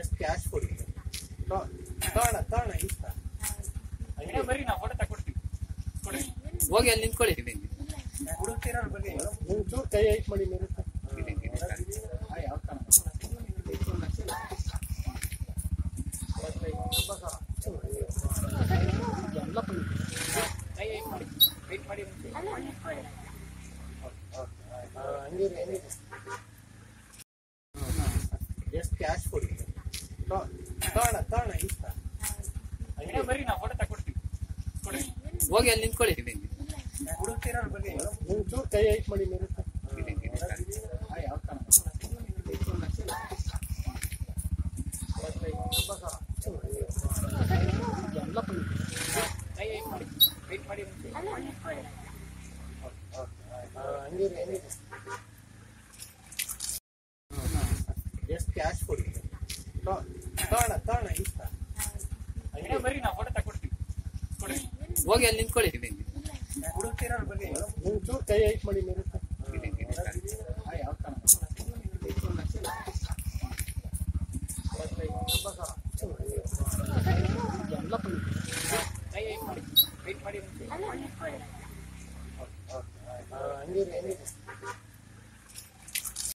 ಎಷ್ಟು ಕ್ಯಾಶ್ ಕೊಡಿ. ತಗೋಣ ತಗೋಣ ಇಷ್ಟ ಹಂಗೆ ಬರ್ರಿ ನಾವು ಫೋಟೋ ತಗೊಡ್ತೀವಿ ಕೊಡಿ. ಹೋಗಿ ಅಲ್ಲಿ ನಿಂತ್ಕೊಳ್ಳಿ. ಹುಡುಕ್ತಿರೋರು ಬರ್ರಿ ಚೂರು ಕೈ ಐಟ್ ಮಾಡಿ ಮೇಲೆ ಎಲ್ಲ ಕೈ ಐಟ್ ಮಾಡಿ. ವೆಯ್ಟ್ ಮಾಡಿ ಹಂಗೆ ಹಂಗೆ ಎಷ್ಟು ಕ್ಯಾಶ್ ಕೊಡಿ. ಹಂಗೆ ಅಲ್ಲಿ ನಿಂತ್ಕೊಳ್ಳಿ. ಒಂಚೂರು ಕೈ ಐಟ್ ಮಾಡಿ ಮೇಲೆ ಎಷ್ಟು ಕ್ಯಾಶ್ ಕೊಡಿ? ತಗೋಣ ತಗೋಣ ಇಷ್ಟ ಹಂಗೆ ಬರ್ರಿ ನಾ ಫೋಟೋ ತಗೊಡ್ತೀವಿ ಹೋಗಿ ಅಲ್ಲಿ ನಿಂತ್ಕೊಳ್ಳಿ ಹುಡುಕ್ತಿರೋರು ಬರ್ರಿ ಒಂಚೂರು ಕೈ ಐಟ್ ಮಾಡಿ ಮೇಲೆ ಎಲ್ಲ ಕೈ ಐಟ್ ಮಾಡಿ ವೆಯ್ಟ್ ಮಾಡಿ ಹಂಗೆ ಹಂಗೆ